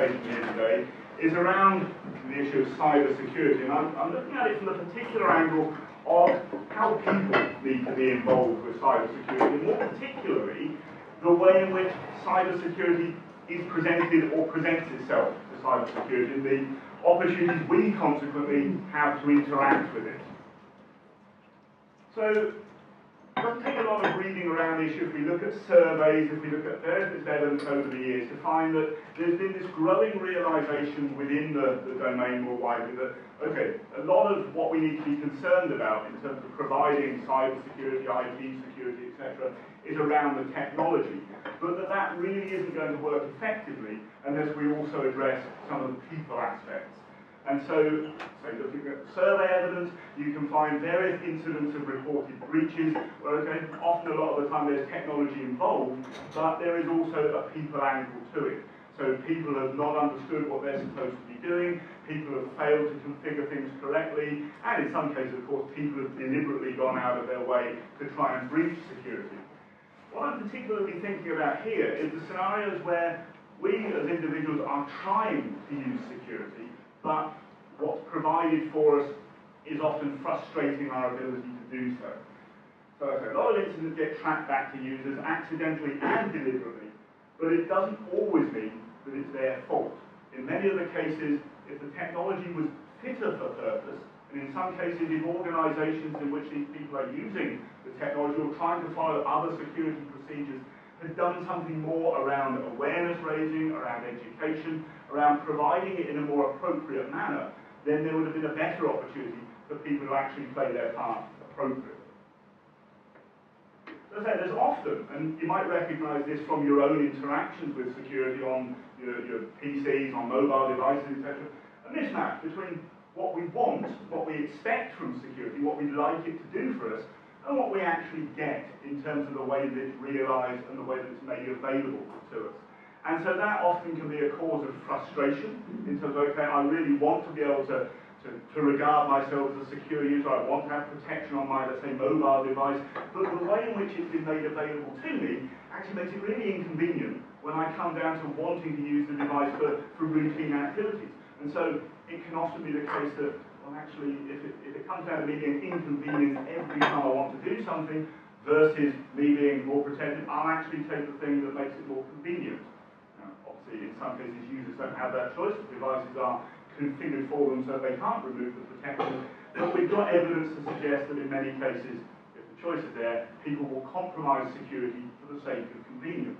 presentation here today is around the issue of cyber security, and I'm, I'm looking at it from the particular angle of how people need to be involved with cyber security, and more particularly, the way in which cyber security is presented or presents itself to cyber security, and the opportunities we consequently have to interact with it. So it doesn't take a lot of reading around the issue if we look at surveys, if we look at various evidence over the years to find that there's been this growing realization within the, the domain more widely that, okay, a lot of what we need to be concerned about in terms of providing cyber security, IT security, etc., is around the technology, but that that really isn't going to work effectively unless we also address some of the people aspects. And so, say, looking at survey evidence, you can find various incidents of reported breaches, okay, often a lot of the time there's technology involved, but there is also a people angle to it. So people have not understood what they're supposed to be doing, people have failed to configure things correctly, and in some cases, of course, people have deliberately gone out of their way to try and breach security. What I'm particularly thinking about here is the scenarios where we as individuals are trying to use security, but what's provided for us is often frustrating our ability to do so. So a lot of incidents get tracked back to users accidentally and deliberately, but it doesn't always mean that it's their fault. In many of the cases, if the technology was fitter for purpose, and in some cases, if organizations in which these people are using the technology or trying to follow other security procedures had done something more around awareness raising, around education, around providing it in a more appropriate manner, then there would have been a better opportunity for people to actually play their part appropriately. As I said, there's often, and you might recognize this from your own interactions with security on your, your PCs, on mobile devices, etc., a mismatch between what we want, what we expect from security, what we'd like it to do for us, and what we actually get in terms of the way that it's realized and the way that it's made available to us. And so that often can be a cause of frustration in terms of, okay, I really want to be able to, to, to regard myself as a secure user, I want to have protection on my, let's say, mobile device, but the way in which it's been made available to me actually makes it really inconvenient when I come down to wanting to use the device for, for routine activities. And so it can often be the case that well, actually, if it, if it comes down to me being inconvenienced every time I want to do something versus me being more protected, I'll actually take the thing that makes it more convenient. Now, obviously, in some cases, users don't have that choice. The devices are configured for them so they can't remove the protection. But we've got evidence to suggest that in many cases, if the choice is there, people will compromise security for the sake of convenience.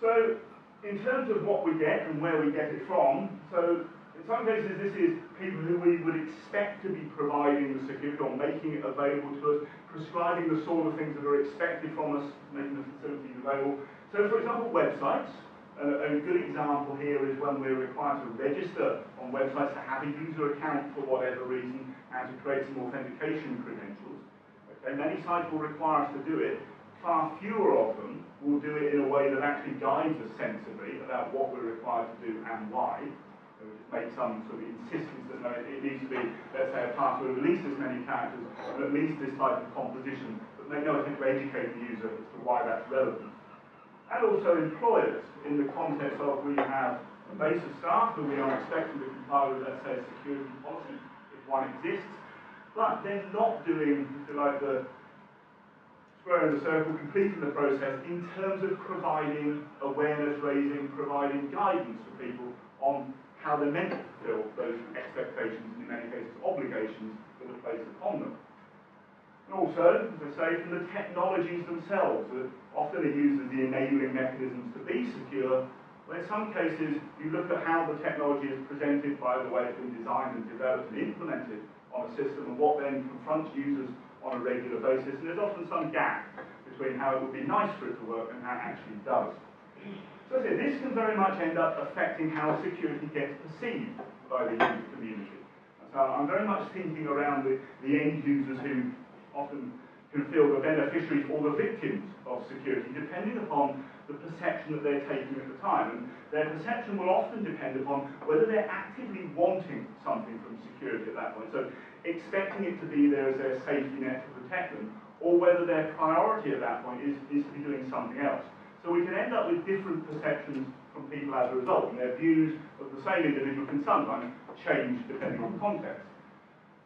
So, in terms of what we get and where we get it from, so in some cases, this is people who we would expect to be providing the security or making it available to us, prescribing the sort of things that are expected from us, making the facilities available. So, for example, websites. Uh, a good example here is when we're required to register on websites to have a user account for whatever reason and to create some authentication credentials. Okay, many sites will require us to do it. Far fewer of them will do it in a way that actually guides us sensibly about what we're required to do and why make some sort of insistence that no, it needs to be, let's say, a password with at least as many characters and at least this type of composition, but make no attempt to educate the user as to why that's relevant. And also employers, in the context of we have a base of staff that we are expecting to comply with, let's say, a security policy, if one exists, but they're not doing, if you like, the square in the circle, completing the process in terms of providing awareness raising, providing guidance for people on how they're meant to fulfill those expectations and in many cases obligations that are placed upon them. And also, as I say, from the technologies themselves that often are used as the enabling mechanisms to be secure, but in some cases you look at how the technology is presented by the way it's been designed and developed and implemented on a system and what then confronts users on a regular basis, and there's often some gap between how it would be nice for it to work and how it actually does. So this can very much end up affecting how security gets perceived by the user community. So I'm very much thinking around the, the end users who often can feel the beneficiaries or the victims of security, depending upon the perception that they're taking at the time. And their perception will often depend upon whether they're actively wanting something from security at that point. So expecting it to be there as their safety net to protect them, or whether their priority at that point is, is to be doing something else. So we can end up with different perceptions from people as a result, and their views of the same individual can sometimes change depending on the context.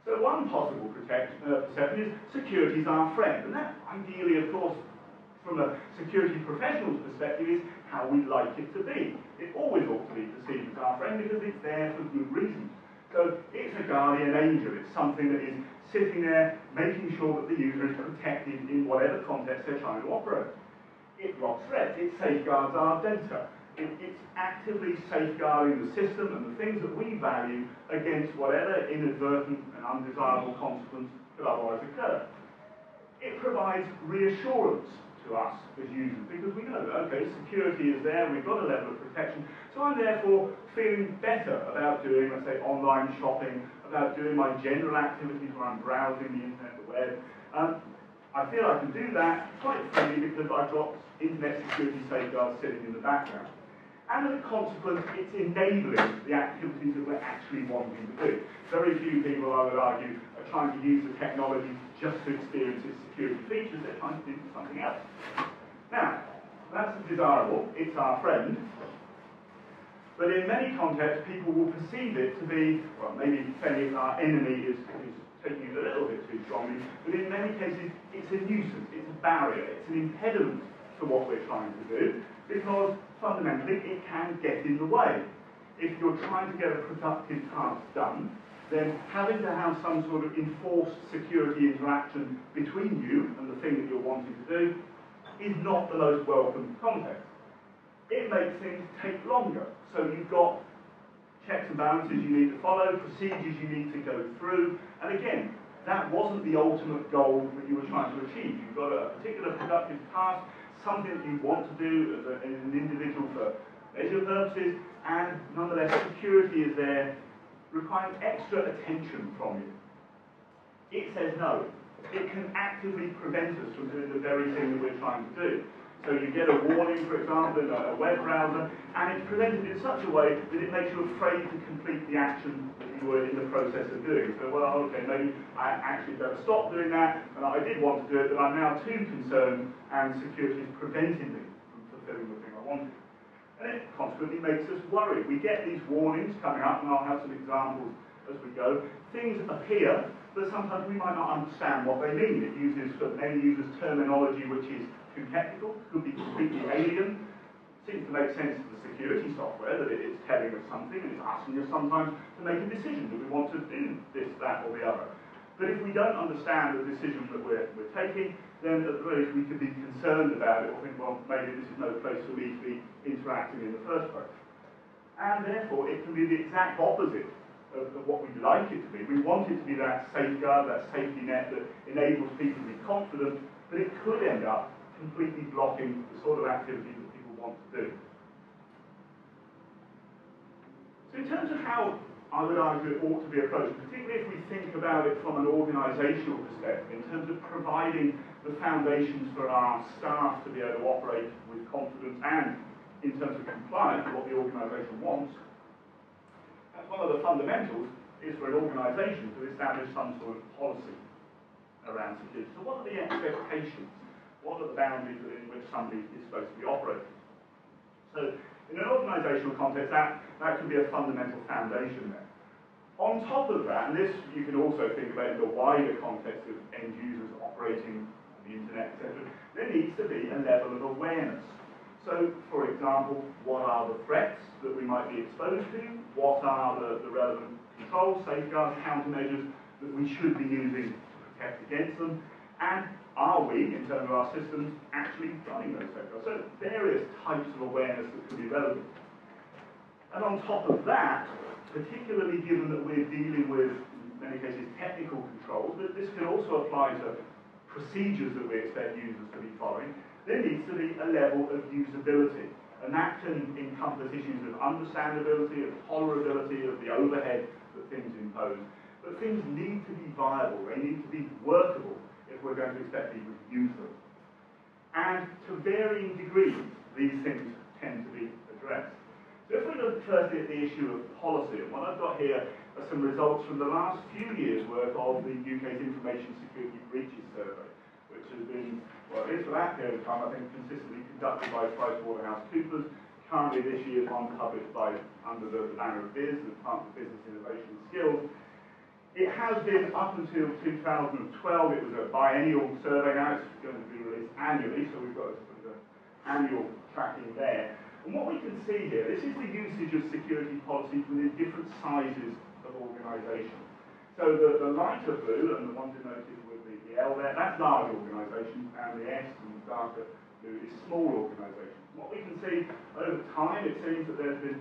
So one possible protect, uh, perception is security is our friend, and that ideally, of course, from a security professional's perspective, is how we'd like it to be. It always ought to be perceived as our friend because it's there for good reasons. So it's a guardian angel. It's something that is sitting there making sure that the user is protected in whatever context they're trying to operate. It blocks threats. It safeguards our data. It, it's actively safeguarding the system and the things that we value against whatever inadvertent and undesirable consequence could otherwise occur. It provides reassurance to us as users because we know, okay, security is there, we've got a level of protection, so I'm therefore feeling better about doing, let's say, online shopping, about doing my general activities where I'm browsing the internet, the web. Um, I feel I can do that quite freely because I've got internet security safeguards sitting in the background. And as a consequence, it's enabling the activities that we're actually wanting to do. Very few people, I would argue, are trying to use the technology just to experience its security features. They're trying to do something else. Now, that's desirable. It's our friend. But in many contexts, people will perceive it to be, well, maybe saying our enemy is, is taking it a little bit too strongly, but in many cases, it's a nuisance, it's a barrier, it's an impediment to what we're trying to do, because fundamentally it can get in the way. If you're trying to get a productive task done, then having to have some sort of enforced security interaction between you and the thing that you're wanting to do is not the most welcome context. It makes things take longer. So you've got checks and balances you need to follow, procedures you need to go through, and again, that wasn't the ultimate goal that you were trying to achieve. You've got a particular productive task, something that you want to do as, a, as an individual for leisure purposes, and nonetheless security is there requiring extra attention from you. It says no. It can actively prevent us from doing the very thing that we're trying to do. So you get a warning, for example, in a web browser, and it's presented in such a way that it makes you afraid to complete the action that you were in the process of doing. So, well, okay, maybe I actually better stop doing that, and I did want to do it, but I'm now too concerned, and security is preventing me from fulfilling the thing I wanted. And it consequently makes us worry. We get these warnings coming up, and I'll have some examples as we go. Things appear, but sometimes we might not understand what they mean. It uses, for many users, terminology which is too technical, could be completely alien. Seems to make sense to the security software that it is telling us something and it's asking us sometimes to make a decision. Do we want to do this, that, or the other? But if we don't understand the decision that we're, we're taking, then at the very least we could be concerned about it or think, well, maybe this is no place for me to be interacting in the first place. And therefore, it can be the exact opposite of, of, what we'd like it to be. We want it to be that safeguard, that safety net that enables people to be confident, but it could end up completely blocking the sort of activity that people want to do. So in terms of how I would argue it ought to be approached, particularly if we think about it from an organisational perspective, in terms of providing the foundations for our staff to be able to operate with confidence and in terms of compliance with what the organisation wants, that's one of the fundamentals is for an organisation to establish some sort of policy around security. So what are the expectations? What are the boundaries within which somebody is supposed to be operating? So in an organisational context, that, that can be a fundamental foundation there. On top of that, and this you can also think about in the wider context of end users operating on the internet, etc., there needs to be a level of awareness. So, for example, what are the threats that we might be exposed to? What are the, the relevant controls, safeguards, countermeasures that we should be using to protect against them? And are we, in terms of our systems, actually running those safeguards? So various types of awareness that could be relevant. And on top of that, particularly given that we're dealing with, in many cases, technical controls, but this can also apply to procedures that we expect users to be following, there needs to be a level of usability. And that can encompass issues of understandability, of tolerability, of the overhead that things impose. But things need to be viable, they need to be workable if we're going to expect people to use them. And to varying degrees, these things tend to be addressed. So if we look firstly at the issue of policy, and what I've got here are some results from the last few years' work of the UK's Information Security Breaches Survey, which has been, well, for that period of time, I think consistently conducted by PricewaterhouseCoopers, currently this year's one published by, under the, banner of BIS, the Department of Business Innovation and Skills. It has been up until 2012, it was a biennial survey, now it's going to be released annually, so we've got a sort of annual tracking there. And what we can see here, this is the usage of security policies within different sizes of organisations. So the, the lighter blue, and the one denoted with the, the L there, that's large organisations, and the S and the darker blue is small organisations. What we can see over time, it seems that there's been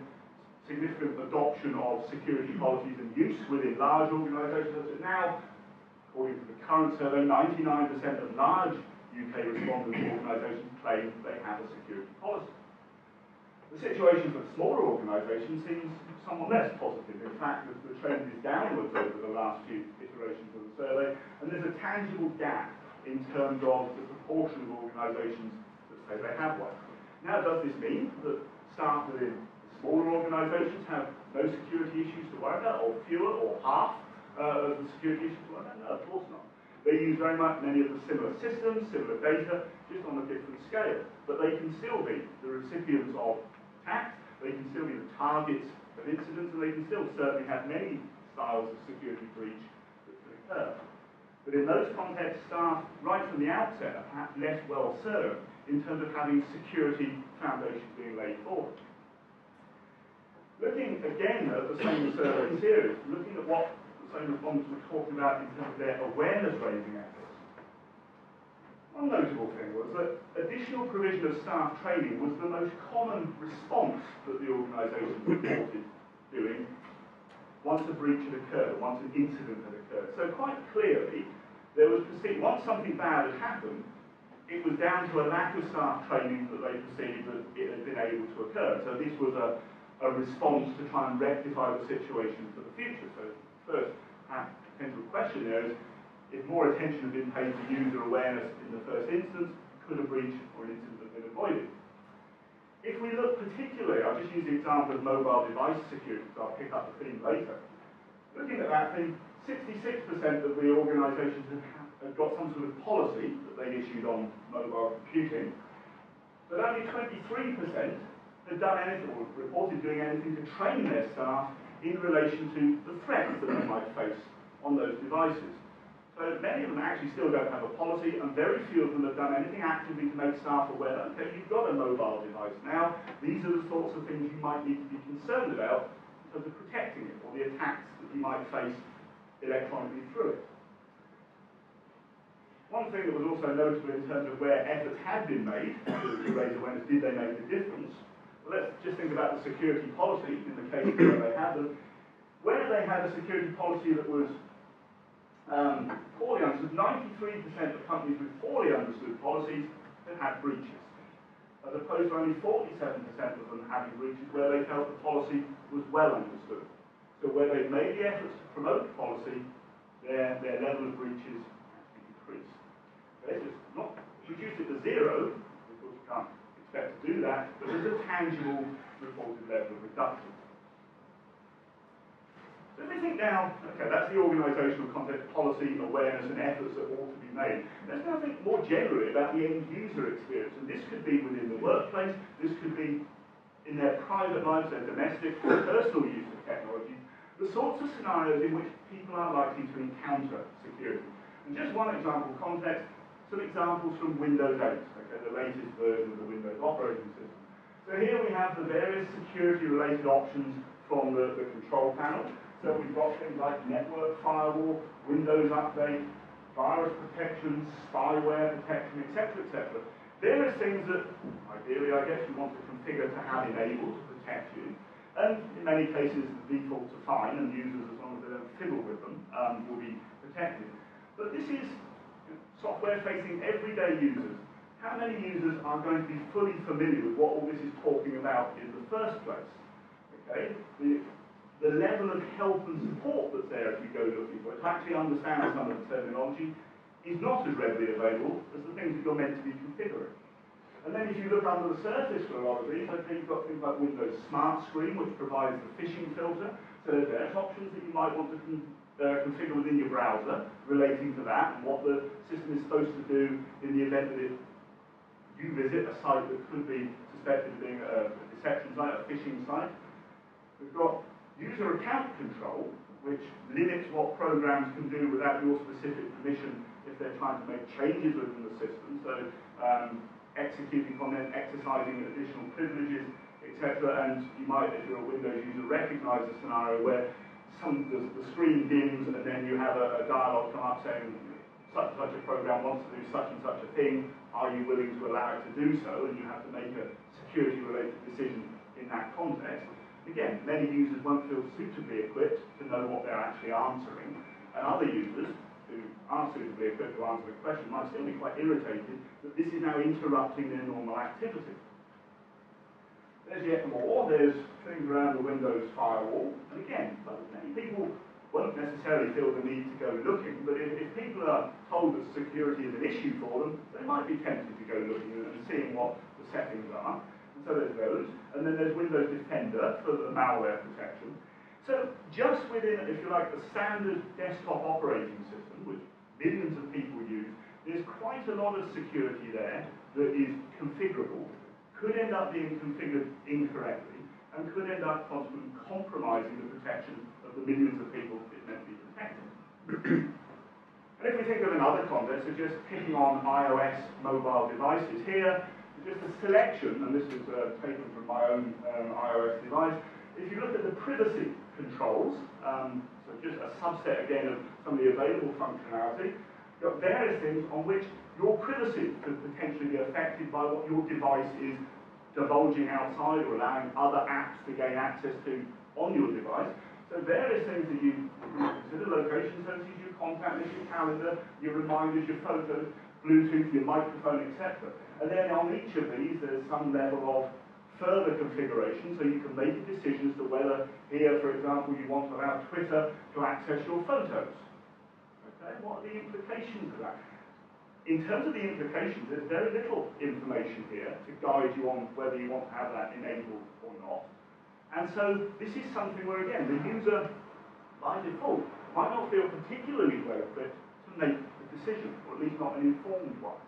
significant adoption of security policies and use within large organisations. So now, according to the current survey, 99% of large UK respondent organisations claim they have a security policy. The situation for smaller organisations seems somewhat less positive. In fact, the, trend is downwards over the last few iterations of the survey, and there's a tangible gap in terms of the proportion of organisations that say they have one. Now, does this mean that staff within smaller organisations have no security issues to worry about, or fewer, or half uh, of the security issues to worry about? No, of course not. They use very much many of the similar systems, similar data, just on a different scale. But they can still be the recipients of attacks, they can still be the targets of incidents, and they can still certainly have many styles of security breach that can occur. But in those contexts, staff, right from the outset, are perhaps less well served in terms of having security foundations being laid for them. Looking again at the same survey series, looking at what the same respondents were talking about in terms of their awareness raising efforts, one notable thing was that additional provision of staff training was the most common response that the organisation reported doing once a breach had occurred, once an incident had occurred. So quite clearly, there was perceived, once something bad had happened, it was down to a lack of staff training that they perceived that it had been able to occur. So this was a, a response to try and rectify the situation for the future. So first uh, potential question there is, if more attention had been paid to user awareness in the first instance, could a breach or an incident have been avoided? If we look particularly, I'll just use the example of mobile device security, so I'll pick up the theme later. Looking at that thing, 66% of the organisations have got some sort of policy that they issued on mobile computing, but only 23% had done anything or reported doing anything to train their staff in relation to the threats that they might face on those devices. So many of them actually still don't have a policy, and very few of them have done anything actively to make staff aware that, okay, you've got a mobile device now, these are the sorts of things you might need to be concerned about in terms of protecting it, or the attacks that you might face electronically through it. One thing that was also notable in terms of where efforts had been made to raise awareness, did they make a difference? Well, let's just think about the security policy in the case where they had them. Where they had a security policy that was um, poorly understood, 93% of companies with poorly understood policies had had breaches, as opposed to only 47% of them having breaches where they felt the policy was well understood. So where they've made the efforts to promote the policy, their, their level of breaches actually decreased. Okay, so it's not reduce it to zero, of course you can't expect to do that, but there's a tangible reported level of reduction. So if we think now, okay, that's the organisational context, policy, awareness and efforts that ought to be made. Let's now think more generally about the end user experience. And this could be within the workplace, this could be in their private lives, their domestic or personal use of technology, the sorts of scenarios in which people are likely to encounter security. And just one example context, some examples from Windows 8, okay, the latest version of the Windows operating system. So here we have the various security related options from the, the control panel. So we've got things like network firewall, Windows update, virus protection, spyware protection, etc., etc. There are things that, ideally, I guess you want to configure to have enabled to protect you. And in many cases, the defaults are fine, and users, as long as they don't fiddle with them, um, will be protected. But this is software facing everyday users. How many users are going to be fully familiar with what all this is talking about in the first place? Okay, the, the level of help and support that's there if you go looking for it, to actually understand some of the terminology, is not as readily available as the things that you're meant to be configuring. And then if you look under the surface for a lot of these, okay, you've got things like Windows Smart Screen, which provides the phishing filter. So there's options that you might want to con uh, configure within your browser relating to that and what the system is supposed to do in the event that it, you visit a site that could be suspected of being a, a exception site, a phishing site. We've got user account control, which limits what programs can do without your specific permission if they're trying to make changes within the system. So um, executing content, exercising additional privileges, etc. And you might, if you're a Windows user, recognize a scenario where some the, the screen dims and then you have a, a dialog come up saying such and such a program wants to do such and such a thing, are you willing to allow it to do so? And you have to make a security-related decision in that context. Again, many users won't feel suitably equipped to know what they're actually answering, and other users who aren't suitably equipped to answer the question might still be quite irritated that this is now interrupting their normal activity. There's yet more. There's things around the Windows firewall. And again, many people won't necessarily feel the need to go looking, but if, if, people are told that security is an issue for them, they might be tempted to go looking and seeing what the settings are. And so there's those. And then there's Windows Defender for the malware protection. So just within, if you like, the standard desktop operating system, which millions of people use, there's quite a lot of security there that is configurable, could end up being configured incorrectly, and could end up consequently compromising the protection of the millions of people it's meant to be protecting. and if we think of another context of just picking on iOS mobile devices, here just a selection, and this is uh, taken from my own um, iOS device. If you look at the privacy controls, um, so just a subset again of some of the available functionality, you've got various things on which your privacy could potentially be affected by what your device is divulging outside or allowing other apps to gain access to on your device. So various things that you consider, location services, your contact list, your calendar, your reminders, your photos, Bluetooth, your microphone, etc. And then on each of these, there's some level of further configuration, so you can make a decision as to whether here, for example, you want to allow Twitter to access your photos. Okay, what are the implications of that? In terms of the implications, there's very little information here to guide you on whether you want to have that enabled or not. And so this is something where, again, the user, by default, might not feel particularly well equipped to make decision, or at least not an informed one.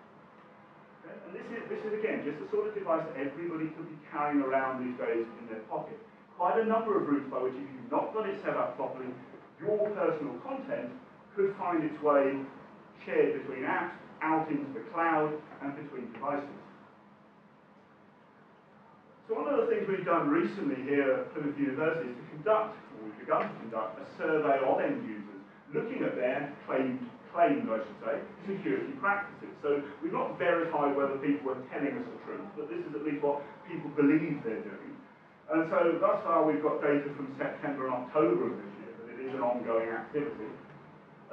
Okay? And this is, this is, again, just the sort of device that everybody could be carrying around these days in their pocket. Quite a number of routes by which, if you've not got it set up properly, your personal content could find its way shared between apps, out into the cloud, and between devices. So one of the things we've done recently here at Plymouth University is to conduct, or we've begun to conduct, a survey of end users, looking at their claimed, claimed, I should say, security practices. So we've not verified whether people are telling us the truth, but this is at least what people believe they're doing. And so thus far we've got data from September and October of this year, but it is an ongoing activity.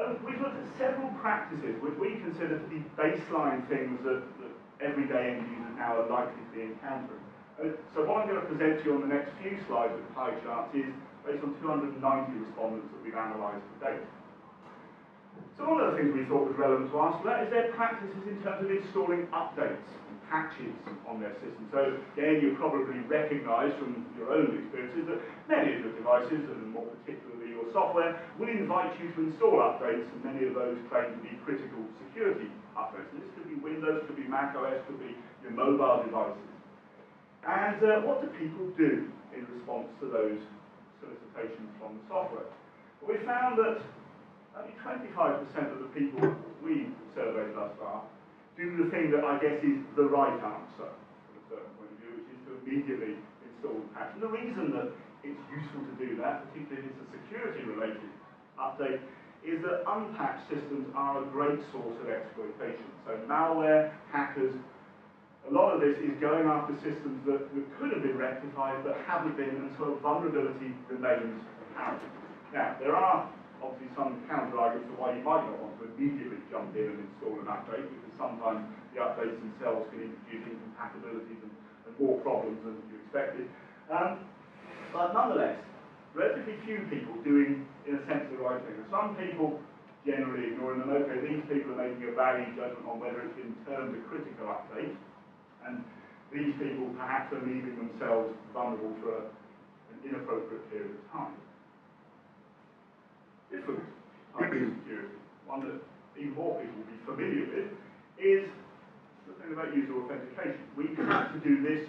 And we've looked at several practices which we consider to be baseline things that, that everyday end users now are likely to be encountering. Uh, so what I'm going to present to you on the next few slides with pie charts is based on 290 respondents that we've analysed to date. So one of the things we thought was relevant to ask about is their practices in terms of installing updates and patches on their system. So again, you probably recognise from your own experiences that many of your devices, and more particularly your software, will invite you to install updates, and many of those claim to be critical security updates. And this could be Windows, could be Mac OS, could be your mobile devices. And uh, what do people do in response to those solicitations from the software? Well, we found that only 25% of the people we surveyed thus far do the thing that I guess is the right answer from a certain point of view, which is to immediately install the patch. And the reason that it's useful to do that, particularly if it's a security-related update, is that unpatched systems are a great source of exploitation. So malware, hackers, a lot of this is going after systems that, could have been rectified but haven't been, a vulnerability remains apparent. Now, there are obviously some counter-arguments for why you might not want to immediately jump in and install an update, because sometimes the updates themselves can introduce incompatibilities and, and more problems than you expected. Um, but nonetheless, relatively few people doing, in a sense, the right thing. Some people generally ignoring them. Okay, these people are making a value judgment on whether it's been termed a critical update, and these people perhaps are leaving themselves vulnerable for a, an inappropriate period of time. Different type of security, one that even more people will be familiar with, is the thing about user authentication. We have to do this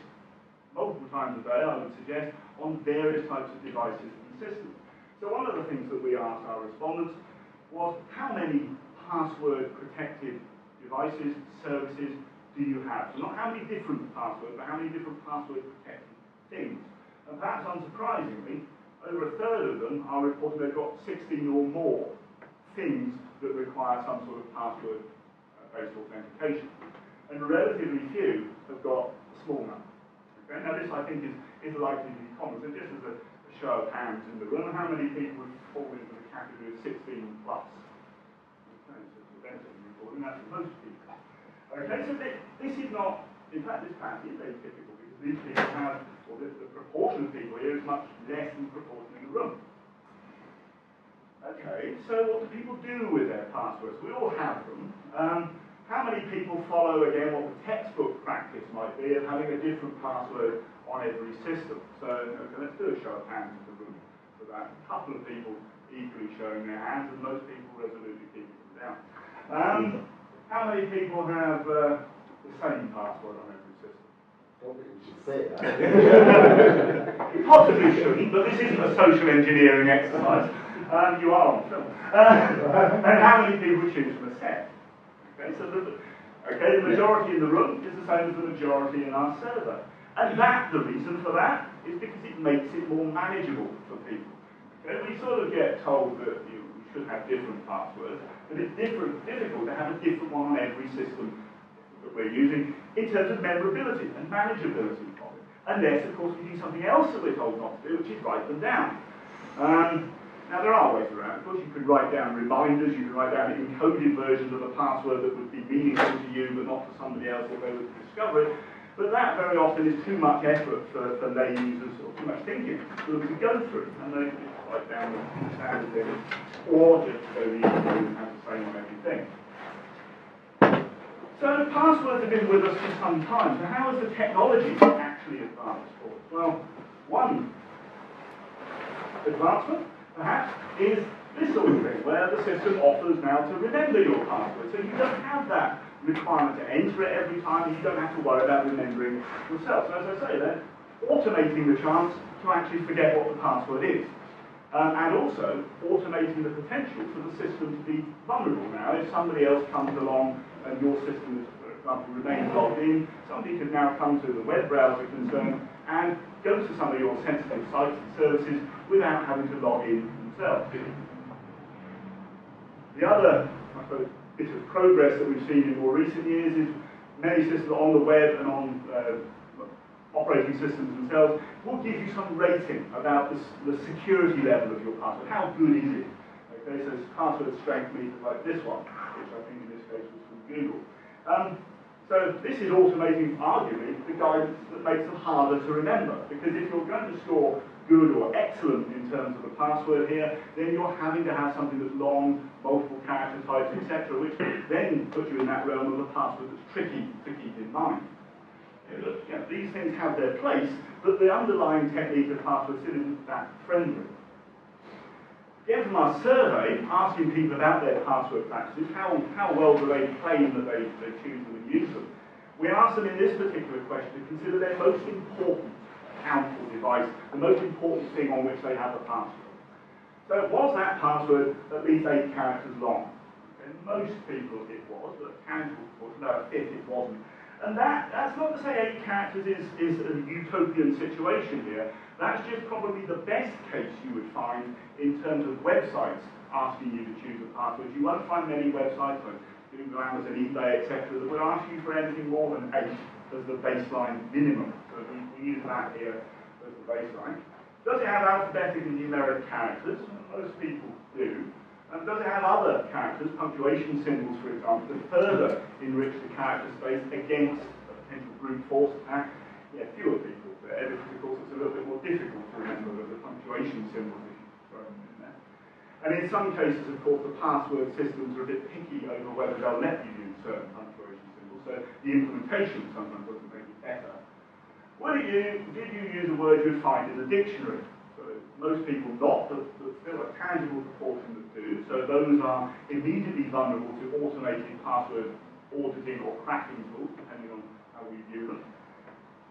multiple times a day, I would suggest, on various types of devices and systems. So one of the things that we asked our respondents was how many password protected devices, services do you have? So not how many different passwords, but how many different password protected things. And perhaps unsurprisingly, over a third of them are reporting they've got 16 or more things that require some sort of password-based uh, authentication. And relatively few have got a small number. Okay? Now this, I think, is, is likely to be common. So just as a, a show of hands in the room, how many people would fall into the category of 16 plus? Okay, so that's most people. Okay, so this, this is not, in fact, this pattern is very typical because these people have, the, the proportion of people here is much less than the proportion in the room. Okay, so what do people do with their passwords? We all have them. Um, how many people follow, again, what the textbook practice might be of having a different password on every system? So, okay, let's do a show of hands in the room for that. A couple of people equally showing their hands, and most people resolutely keeping them down. Um, how many people have uh, the same password on every possibly shouldn't, but this isn't a social engineering exercise. Um, you are on film. Uh, and how many people choose from a set? Okay, so the, okay, the majority in the room is the same as the majority in our survey. And that, the reason for that, is because it makes it more manageable for people. Okay, we sort of get told that you, you should have different passwords, but it's different, difficult to have a different one on every system that we're using in terms of memorability and manageability of it. Unless, of course, we do something else that we're told not to do, which is write them down. Um, now, there are ways around. Of course, you could write down reminders, you could write down encoded versions of a password that would be meaningful to you, but not to somebody else if they were to discover it. But that very often is too much effort for, for lay users or too much thinking for them to go through. And they write down the standard or just go easy and have the same on everything. So the passwords have been with us for some time. So how has the technology actually advanced for us? Well, one advancement perhaps, is this sort of thing, where the system offers now to remember your password. So you don't have that requirement to enter it every time, and you don't have to worry about remembering yourself. So as I say, they're automating the chance to actually forget what the password is. Um, and also automating the potential for the system to be vulnerable now. If somebody else comes along and your system, for example, remains logged in, somebody can now come to the web browser concern and go to some of your sensitive sites and services without having to log in themselves. The other, I suppose, bit of progress that we've seen in more recent years is many systems on the web and on uh, operating systems themselves will give you some rating about the, the, security level of your password. How good is it? Okay, so password strength meter like this one, which I think in this case was from Google. Um, so this is automating, arguably, the guidance that makes them harder to remember. Because if you're going to score good or excellent in terms of the password here, then you're having to have something that's long, multiple character types, etc., which then puts you in that realm of a password that's tricky to keep in mind. these things have their place, but the underlying technique of password isn't that friendly. Again, from our survey, asking people about their password practices, how, how well do they claim that they, they choose them and use them, we asked them in this particular question to consider their most important account or device, the most important thing on which they have a password. So was that password at least eight characters long? And most people it was, but tangible was no, if it wasn't. And that, that's not to say eight characters is, is a utopian situation here. That's just probably the best case you would find in terms of websites asking you to choose a password. You won't find many websites like Google, Amazon, eBay, etc. that would ask you for anything more than eight as the baseline minimum. So we, use that here as the baseline. Does it have alphabetic and numeric characters? Most people do. And does it have other characters, punctuation symbols, for example, to further enrich the character space against a potential brute force attack? Yeah, fewer people there, because of course it's a little bit more difficult to remember the punctuation symbols if you throw them in there. And in some cases, of course, the password systems are a bit picky over whether they'll let you use certain punctuation symbols, so the implementation sometimes doesn't make it better. You, did you use a word you'd find in the dictionary? So most people not, but, but still a tangible proportion that do. So those are immediately vulnerable to automated password auditing or cracking tools, depending on how we view them.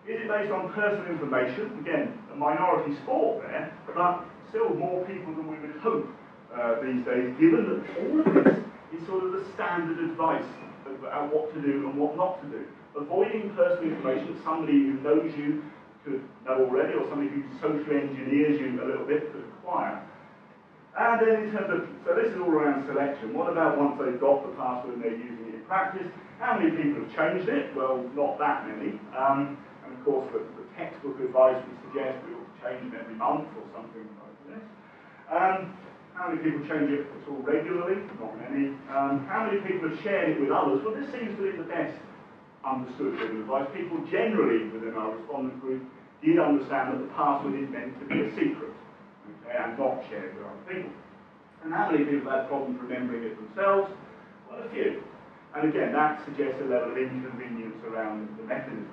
Is it based on personal information? Again, a minority sport there, but still more people than we would hope uh, these days, given that all of this is sort of the standard advice about what to do and what not to do. Avoiding personal information somebody who knows you could know already, or somebody who socially engineers you a little bit could acquire. And then in terms of, so this is all around selection. What about once they've got the password and they're using it in practice? How many people have changed it? Well, not that many. Um, course, the, textbook advice would suggest we ought to change it every month or something like this. Um, how many people change it at all regularly? Not many. Um, how many people have shared it with others? Well, this seems to be the best understood of advice. People generally within our respondent group did understand that the password is meant to be a secret okay, and not shared with other people. And how many people have had problems remembering it themselves? Well, a few. And again, that suggests a level of inconvenience around the mechanism.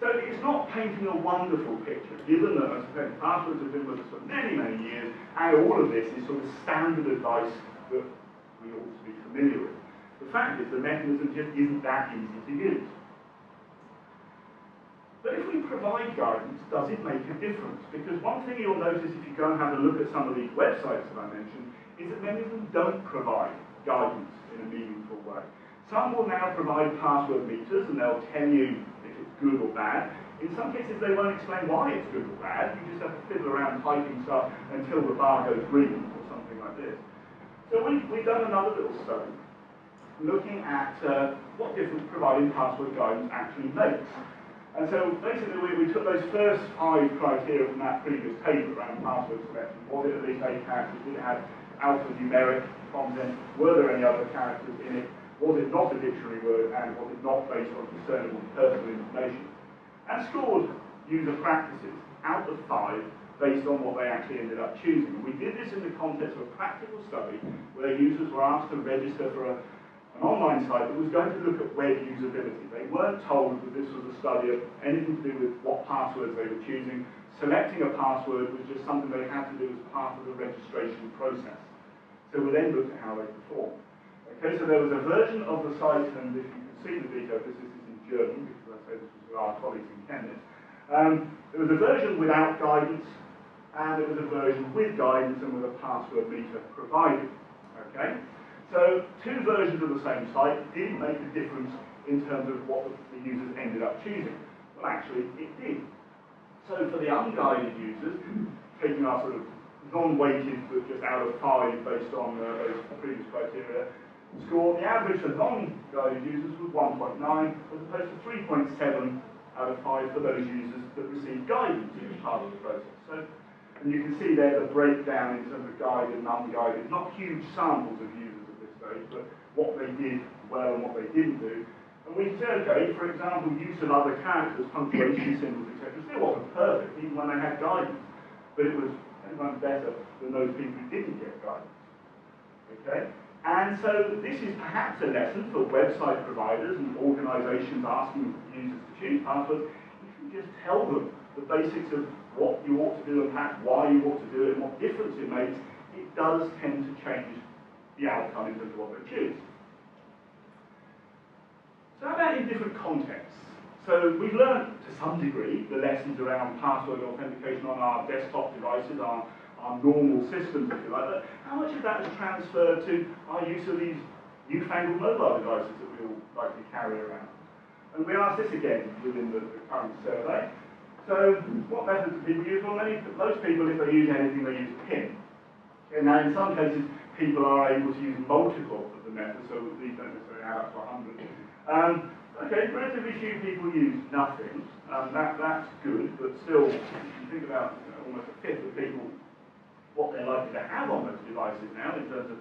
So it's not painting a wonderful picture, given that, I passwords have been with us for many, many years, and all of this is sort of standard advice that we ought to be familiar with. The fact is the mechanism just isn't that easy to use. But if we provide guidance, does it make a difference? Because one thing you'll notice if you go and have a look at some of these websites that I mentioned is that many of them don't provide guidance in a meaningful way. Some will now provide password meters and they'll tell you good or bad. In some cases, they won't explain why it's good or bad. You just have to fiddle around typing stuff until the bar goes green or something like this. So we, we've done another little study looking at uh, what difference providing password guidance actually makes. And so basically we, we took those first five criteria from that previous paper around password selection. Was it at least eight characters? Did it have alphanumeric content? Were there any other characters in it? Was it not a dictionary word and was it not based on discernible personal information? And scored user practices out of five based on what they actually ended up choosing. And we did this in the context of a practical study where users were asked to register for a, an online site that was going to look at web usability. They weren't told that this was a study of anything to do with what passwords they were choosing. Selecting a password was just something they had to do as part of the registration process. So we then looked at how they performed. Okay, so there was a version of the site, and if you can see the detail, this, this is in German, because I say this was our colleagues in Chemnitz. Um, there was a version without guidance, and there was a version with guidance and with a password meter provided. Okay, so two versions of the same site didn't make a difference in terms of what the users ended up choosing. Well, actually, it did. So for the unguided users, taking our sort of non-weighted, but just out of five based on uh, those previous criteria, score, the average for non-guided users was 1.9, as opposed to 3.7 out of 5 for those users that received guidance as part of the process. So, and you can see there the breakdown in terms of guided and unguided, not huge samples of users at this stage, but what they did well and what they didn't do. And we okay, for example, use of other characters, punctuation symbols, etc., still wasn't perfect, even when they had guidance. But it was much better than those people who didn't get guidance. Okay? And so this is perhaps a lesson for website providers and organizations asking users to choose passwords. If you just tell them the basics of what you ought to do and perhaps why you ought to do it and what difference it makes, it does tend to change the outcome in terms of what they choose. So how about in different contexts? So we've learned to some degree the lessons around password authentication on our desktop devices, our our normal systems, if you like, how much of that is transferred to our use of these newfangled mobile devices that we all likely carry around? And we asked this again within the, the current survey. So what methods do people use? Well, many, most people, if they use anything, they use PIN. And now in some cases, people are able to use multiple of the methods, so these don't necessarily add up to 100. Um, okay, relatively few people use nothing. Um, that, that's good, but still, if you think about you know, almost a fifth of people what they're likely to have on those devices now in terms of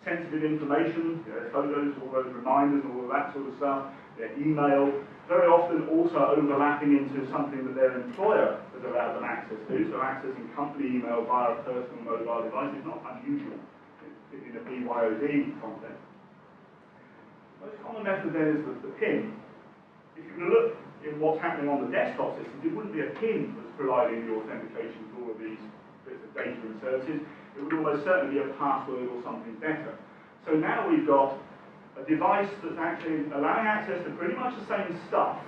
sensitive information, know, photos, all those reminders, all of that sort of stuff, their email, very often also overlapping into something that their employer has allowed them access to, so accessing company email via a personal mobile device is not unusual in a BYOD context. Most common method then is the, the PIN. If you look in what's happening on the desktop systems, it wouldn't be a PIN that's providing the authentication for all of these data and services, it would almost certainly be a password or something better. So now we've got a device that's actually allowing access to pretty much the same stuff,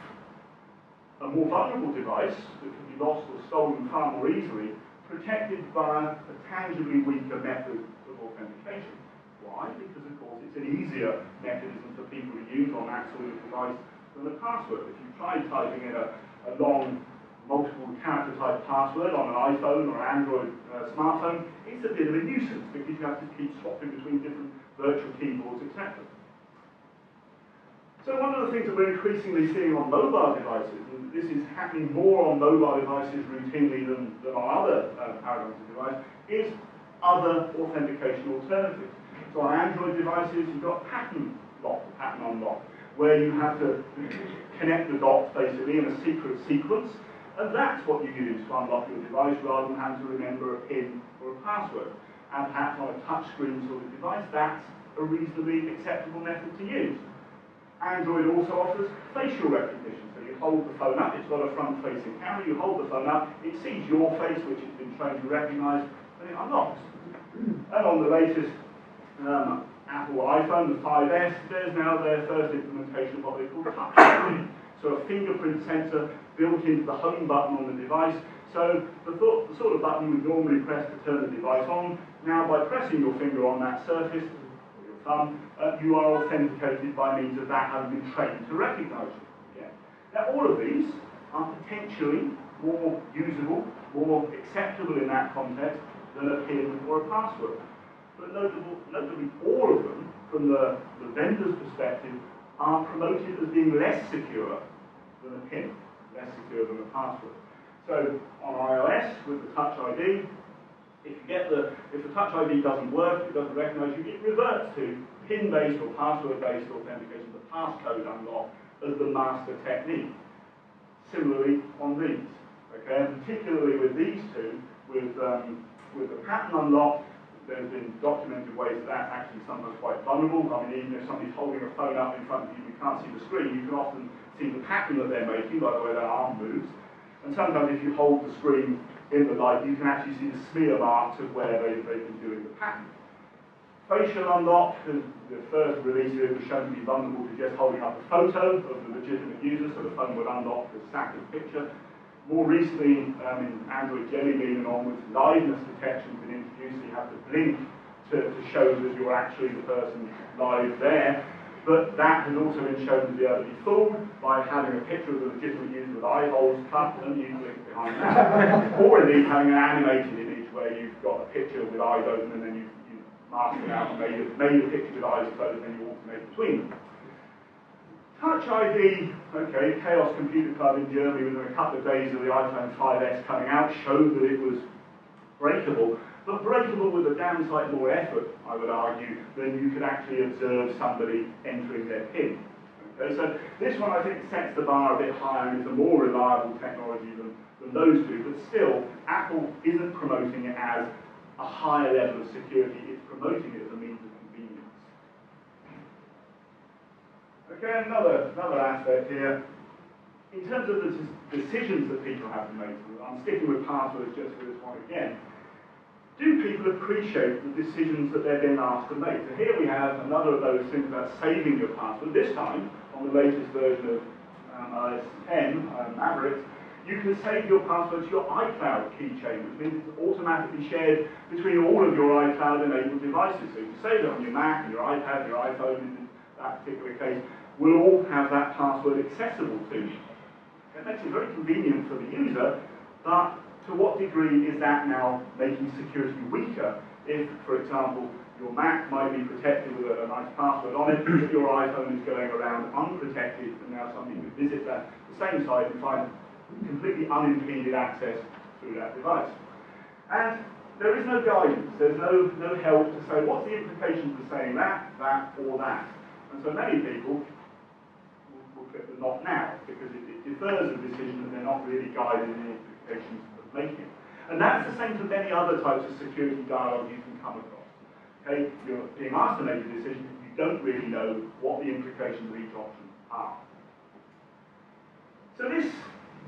a more vulnerable device that can be lost or stolen far more easily, protected by a tangibly weaker method of authentication. Why? Because, of course, it's an easier mechanism for people to use on that sort of device than a password. If you try typing in a, a long, multiple character type password on an iPhone or Android uh, smartphone, it's a bit of a nuisance because you have to keep swapping between different virtual keyboards, etc. So one of the things that we're increasingly seeing on mobile devices, and this is happening more on mobile devices routinely than, than on other uh, paradigms of device, is other authentication alternatives. So on Android devices, you've got pattern lock, pattern unlock, where you have to connect the dots basically in a secret sequence, and that's what you use to unlock your device rather than having to remember a PIN or a password. And perhaps on a touchscreen sort of device, that's a reasonably acceptable method to use. Android also offers facial recognition. So you hold the phone up, it's got a front-facing camera, you hold the phone up, it sees your face, which it's been trained to recognize, and it unlocks. And on the latest um, Apple iPhone, the 5S, there's now their first implementation of what they call touch. So a fingerprint sensor built into the home button on the device. So the, th the sort of button we normally press to turn the device on, now by pressing your finger on that surface, um, uh, you are authenticated by means of that having been trained to recognize you. Yeah. Now, all of these are potentially more usable, more acceptable in that context than a PIN or a password. But notable, notably, all of them, from the, the vendor's perspective, are promoted as being less secure than a PIN, less secure than a password. So on iOS, with the Touch ID, if you get the, if the Touch ID doesn't work, it doesn't recognize you, it reverts to PIN-based or password-based authentication, the passcode unlock, as the master technique. Similarly on these, okay, and particularly with these two, with, um, with the pattern unlock, there's been documented ways that that's actually sometimes quite vulnerable. I mean, even if somebody's holding a phone up in front of you, you can't see the screen, you can often see the pattern that they're making by the way their arm moves. And sometimes if you hold the screen in the light, you can actually see the smear marks of where they, they've been doing the pattern. Facial unlock, the, first release here was shown to be vulnerable to just holding up a photo of the legitimate user, so the phone would unlock the static picture. More recently, um, in Android Jelly Bean and onwards, liveness detection has been introduced, so you have to blink to, to show that you're actually the person live there. But that has also been shown to be able to be fooled by having a picture of the legitimate user with eye holes cut and you blink behind that. or indeed having an animated image where you've got a picture with eyes open and then you, you mask it out and made a, made a picture with eyes closed and then you alternate between them. Touch ID, okay, Chaos Computer Club in Germany within a couple of days of the iPhone 5S coming out showed that it was breakable, but breakable with a damn sight more effort, I would argue, than you could actually observe somebody entering their PIN. Okay, so this one I think sets the bar a bit higher and is a more reliable technology than, than those two, but still, Apple isn't promoting it as a higher level of security, it's promoting it as a means of Okay, another, another aspect here. In terms of the decisions that people have to make, I'm sticking with passwords just for this one again. Do people appreciate the decisions that they're being asked to make? So here we have another of those things about saving your password. This time, on the latest version of um, iOS 10, um, Mavericks, you can save your password to your iCloud keychain, which means it's automatically shared between all of your iCloud-enabled devices. So you can save it on your Mac, your iPad, your iPhone in that particular case, will all have that password accessible to you. It makes it very convenient for the user, but to what degree is that now making security weaker if, for example, your Mac might be protected with a, nice password on it, but your iPhone is going around unprotected, and now somebody could visit that, the same site and find completely unimpeded access through that device. And there is no guidance, there's no, no help to say what's the implications of saying that, that, or that. And so many people but not now, because it, it defers a decision and they're not really guided in the implications of making. And that's the same for many other types of security dialogue you can come across. Okay, you're being asked to make a decision, you don't really know what the implications of each option are. So this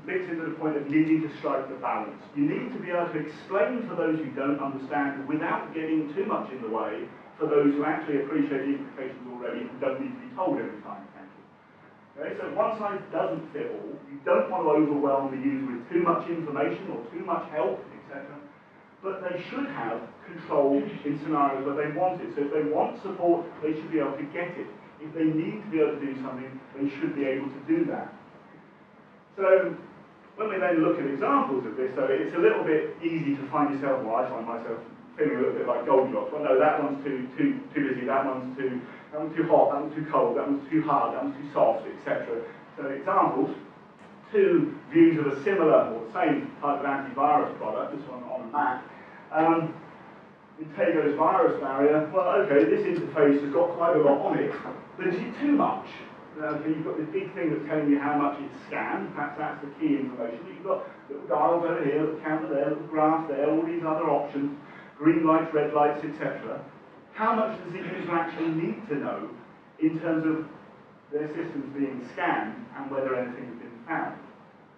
links into the point of needing to strike the balance. You need to be able to explain for those who don't understand without getting too much in the way for those who actually appreciate the implications already and don't need to be told every time. Okay, so one size doesn't fit all. You don't want to overwhelm the user with too much information or too much help, etc. But they should have control in scenarios where they want it. So if they want support, they should be able to get it. If they need to be able to do something, they should be able to do that. So when we then look at examples of this, so it's a little bit easy to find yourself, well I find myself feeling a little bit like Goldilocks. Well no, that one's too, too, too busy, that one's too one's too hot, one's too cold, one's too hard, one's too soft, etc. So examples, two views of a similar or the same type of antivirus product, this one on a Mac. Um, Intego's VirusBarrier, well okay, this interface has got quite a lot on it, but is it too much? Okay, you've got this big thing that's telling you how much it's scanned, perhaps that's the key information, you've got little dials over here, little counter there, little graph there, all these other options, green lights, red lights, etc how much does the user actually need to know in terms of their systems being scanned and whether anything has been found.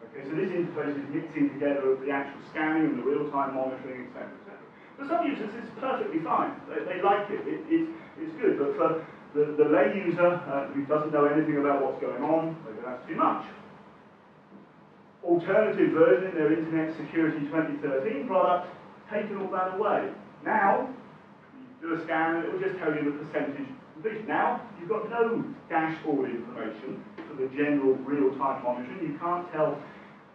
Okay, so this interface is mixing together the actual scanning and the real-time monitoring, etc., etc. For some users, it's perfectly fine. They, they like it. it it's, it's good. But for the, the lay user uh, who doesn't know anything about what's going on, maybe that's too much. Alternative version in their Internet Security 2013 product, taken all that away. Now, do a scan and it will just tell you the percentage completion. Now, you've got no dashboard information for the general real-time monitoring. You can't tell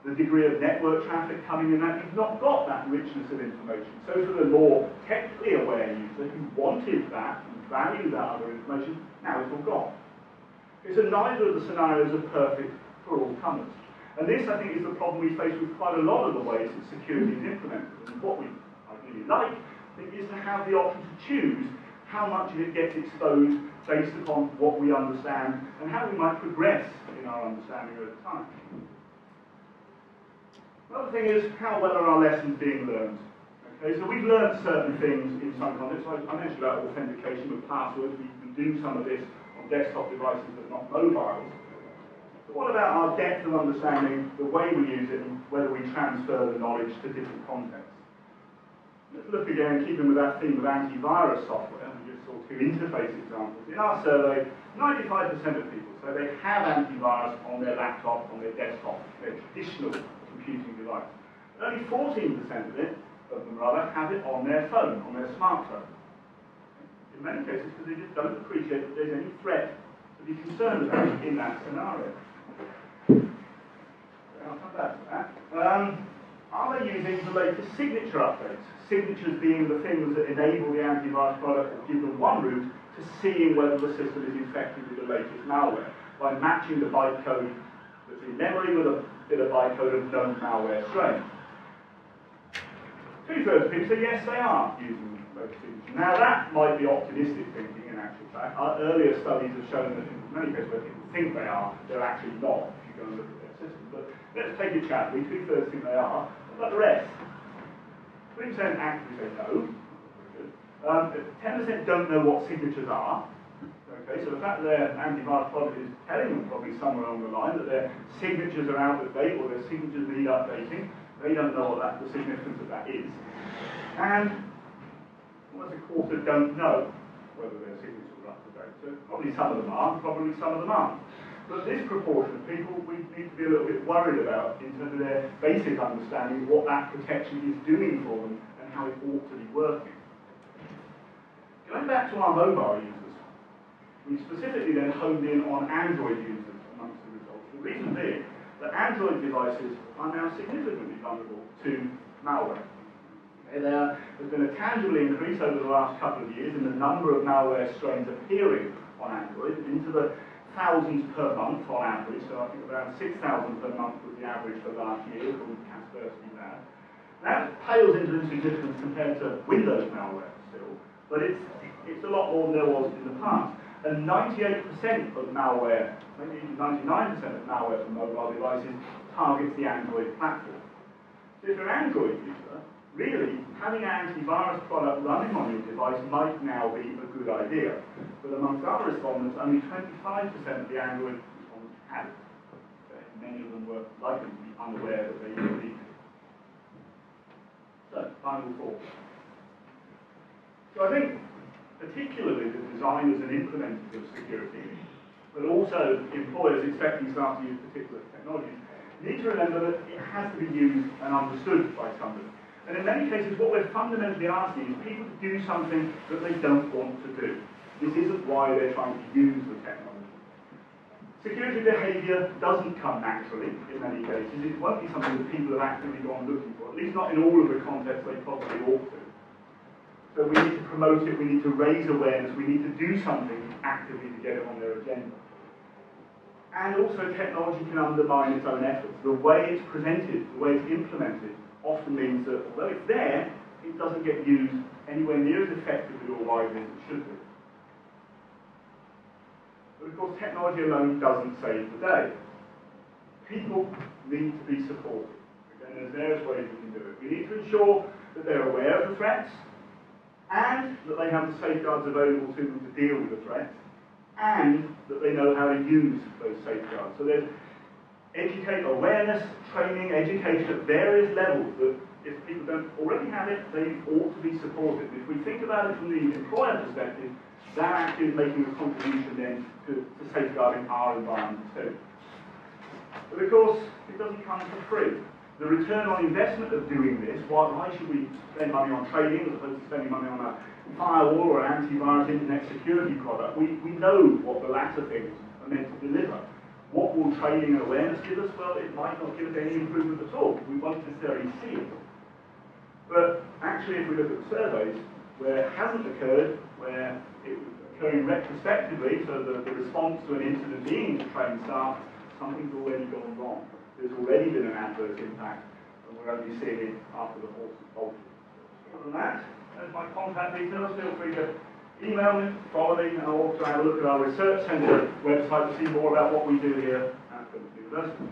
the degree of network traffic coming in that. You've not got that richness of information. So for the more technically aware user who wanted that and valued that other information, now it's all gone. So neither of the scenarios are perfect for all comers. And this, I think, is the problem we face with quite a lot of the ways that security is implemented. And what we ideally like is to have the option to choose how much of it gets exposed based upon what we understand and how we might progress in our understanding over time. Another thing is how well are our lessons being learned? Okay, so we've learned certain things in some contexts. I, I mentioned about authentication with passwords. We can do some of this on desktop devices but not mobiles. But what about our depth of understanding, the way we use it, and whether we transfer the knowledge to different contexts? Look again, keeping with that theme of antivirus software, we just saw two interface examples. In our survey, 95% of people say they have antivirus on their laptop, on their desktop, their traditional computing device. Only 14% of it, of them rather, have it on their phone, on their smartphone. In many cases, because they just don't appreciate that there's any threat to be concerned about in that scenario. I'll come back to that. Um, are they using the latest signature updates? Signatures being the things that enable the antivirus product to give them one route to seeing whether the system is infected with the latest malware by matching the bytecode that's in memory with a bit of bytecode of known malware strain. Two-thirds of people say yes, they are using those signatures. Now that might be optimistic thinking in actual fact. Our earlier studies have shown that in many cases where people think they are, they're actually not if you go and look at their system. But let's take it chatly. Two-thirds think they are. What about the rest? 3% actually say no. Um, 10% don't know what signatures are. Okay, so the fact that their antivirus product is telling them probably somewhere along the line that their signatures are out of date or their signatures need updating, they don't know what that, the significance of that is. And almost a quarter don't know whether their signatures are up to date. So probably some of them are, probably some of them aren't. But this proportion of people we need to be a little bit worried about in terms of their basic understanding of what that protection is doing for them and how it ought to be working. Going back to our mobile users, we specifically then honed in on Android users amongst the results. The reason being that Android devices are now significantly vulnerable to malware. There has been a tangible increase over the last couple of years in the number of malware strains appearing on Android into the thousands per month on average, so I think around 6,000 per month was the average for last year, to Kaspersky Lab. That pales into insignificance compared to Windows malware still, but it's, it's a lot more than there was in the past. And 98% of malware, maybe 99% of malware from mobile devices targets the Android platform. So if you're an Android user, really, having an antivirus product running on your device might now be a good idea. But amongst other respondents, only 25% of the Android respondents had it. Many of them were likely to be unaware that they needed it. So, final thought. So I think, particularly the designers and implementers of security, but also also employers expecting staff to use particular technologies, need to remember that it has to be used and understood by somebody. And in many cases, what we're fundamentally asking is people to do something that they don't want to do. This isn't why they're trying to use the technology. Security behaviour doesn't come naturally in many cases. It won't be something that people have actively gone looking for, at least not in all of the contexts they probably ought to. So we need to promote it, we need to raise awareness, we need to do something actively to get it on their agenda. And also technology can undermine its own efforts. The way it's presented, the way it's implemented, often means that although it's there, it doesn't get used anywhere near as effectively or widely as it should be. But of course, technology alone doesn't save the day. People need to be supported. Again, there's various ways we can do it. We need to ensure that they're aware of the threats and that they have the safeguards available to them to deal with the threats and that they know how to use those safeguards. So there's educate awareness, training, education at various levels that if people don't already have it, they ought to be supported. If we think about it from the employer perspective, that actually is making a contribution then to, to safeguarding our environment too. But of course, it doesn't come for free. The return on investment of doing this, why, why should we spend money on training as opposed to spending money on a firewall or an antivirus internet security product? We, we know what the latter things are meant to deliver. What will training and awareness give us? Well, it might not give us any improvement at all. We won't necessarily see it. But actually, if we look at surveys where it hasn't occurred, where it was occurring retrospectively, so the, the response to an incident being to train staff, something's already gone wrong. There's already been an adverse impact, and we're only seeing it after the horse has bolted. Other than that, there's my contact details. Feel free to email me, follow me, and I'll also have a look at our research centre website to see more about what we do here at the University.